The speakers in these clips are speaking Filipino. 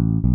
Mm-hmm.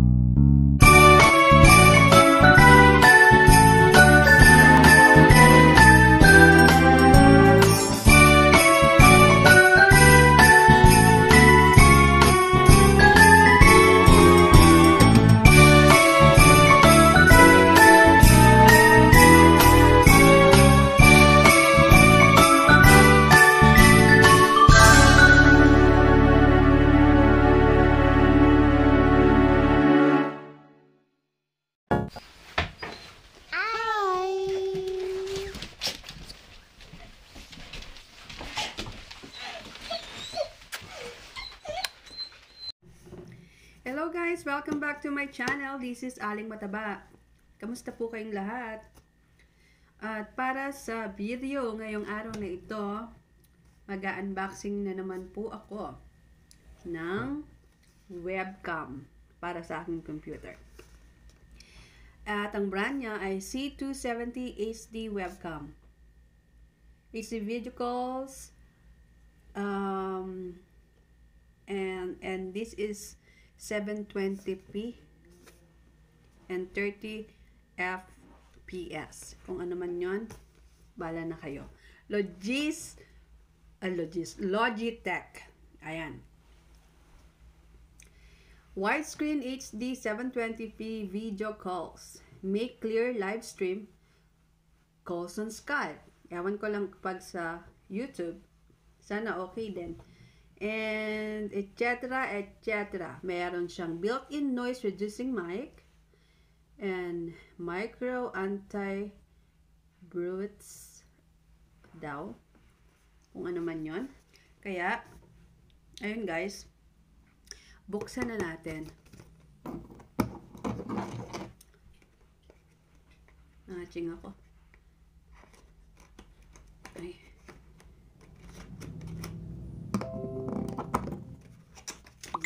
Hello guys! Welcome back to my channel. This is Aling Mataba. Kamusta po kayong lahat? At para sa video ngayong araw na ito, mag-unboxing na naman po ako ng webcam para sa aking computer. At ang brand niya ay C270 HD webcam. HD video calls um, and and this is 720p and 30 fps. Kung ano man yon, bala na kayo. Logis, uh, Logis, Logitech. Ayan. Widescreen HD 720p video calls. Make clear live stream calls on Skype. Ewan ko lang pag sa YouTube. Sana okay din and etc. etc. Meron siyang built-in noise reducing mic and micro anti bruits daw kung ano man yon kaya ayun guys buksan na natin Naching ako. Ay.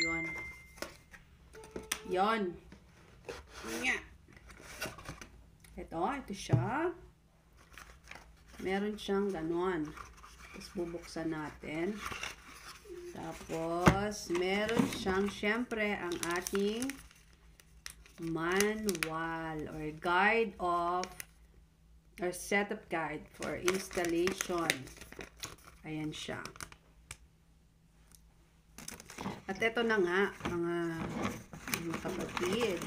Yon. Yon. Nya. Ito, ito siya. Meron siyang ganon. Tapos bubuksan natin. Tapos, meron siyang, syempre, ang ating manual or guide of or setup guide for installation. Ayan siya. At ito na nga, mga, mga kapatid.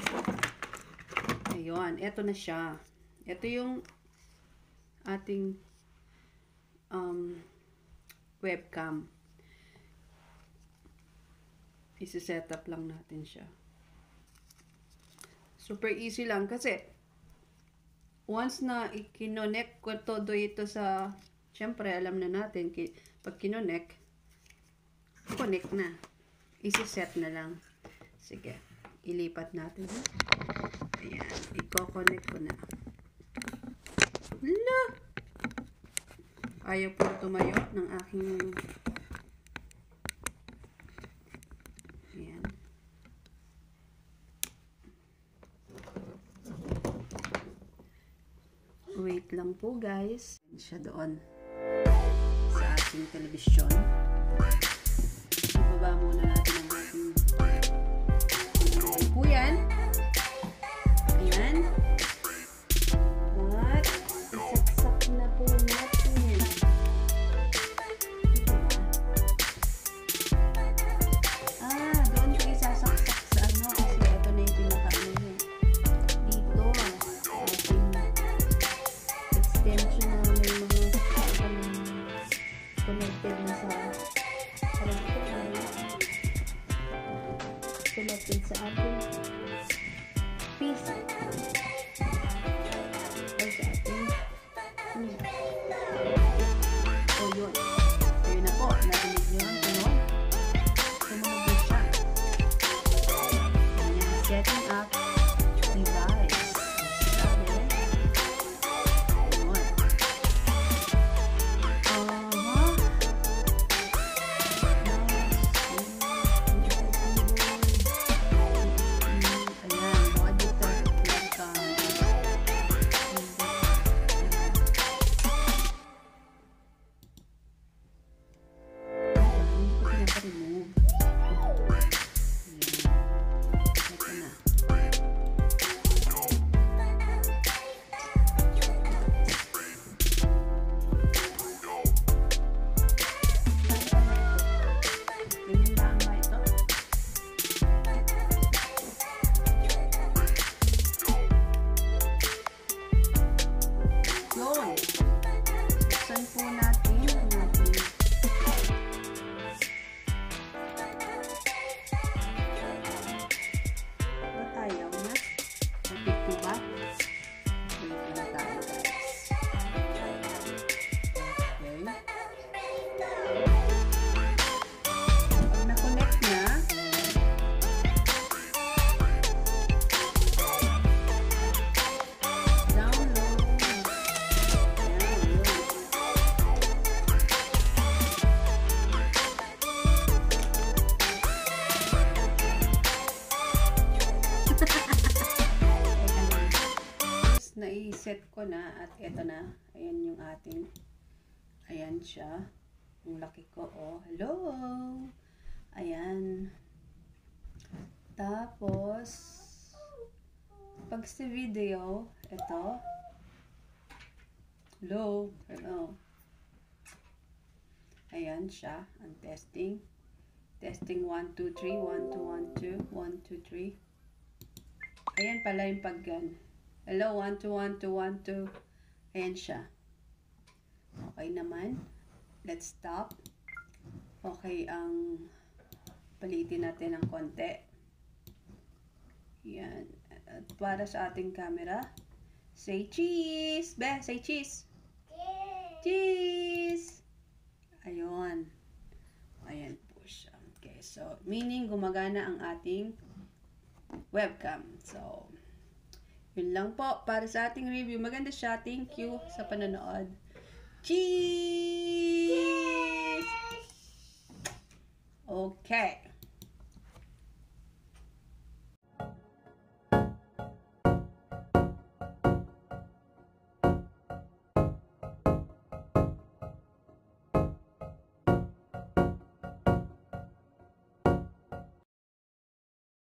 Ayun, ito na siya. Ito yung ating um, webcam. Isi-set up lang natin siya. Super easy lang kasi once na i-connect ko todo ito sa syempre alam na natin pag kinonek connect na isi-set na lang sige ilipat natin. Ayan i-connect ko na. Hala! ayaw po tumayo ng aking ayan. Wait lang po guys. Siya doon. Sa ating telebisyon. Ibaba muna natin ang connected sa ating PC or nai-set ko na at eto na. Ayan yung ating, ayan siya. Ang laki ko, oh. Hello! Ayan. Tapos, pag sa video, ito. Hello. Hello. Ayan siya. Ang testing. Testing 1, 2, 3. 1, 2, 1, 2. 1, 2, 3. Ayan pala yung paggan. Hello, 1, 2, 1, 2, 1, 2. Ayan siya. Okay naman. Let's stop. Okay, ang palitin natin ng konti. Yan. At para sa ating camera, say cheese! Be, say cheese! Cheese! Ayun. Ayan po siya. Okay, so, meaning gumagana ang ating webcam. So, yun lang po para sa ating review. Maganda siya. Thank you sa panonood. Cheese! Okay.